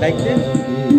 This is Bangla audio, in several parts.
like this?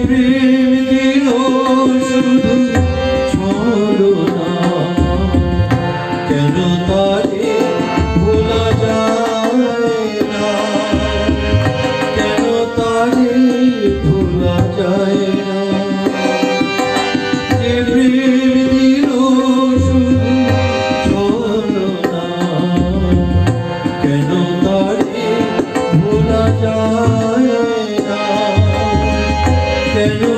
প্রেম দিল কেন তার Hallelujah.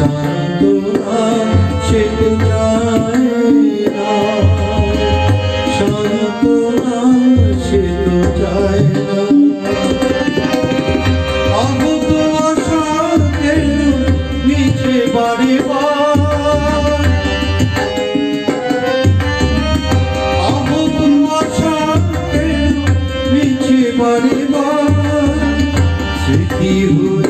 সান্ত্বনা সেটি যায় না সান্ত্বনা সে তো যায় না আগত আশাকে নিচে বাড়ি আগত আশাকে নিচে বাড়ি স্মৃতি হয়ে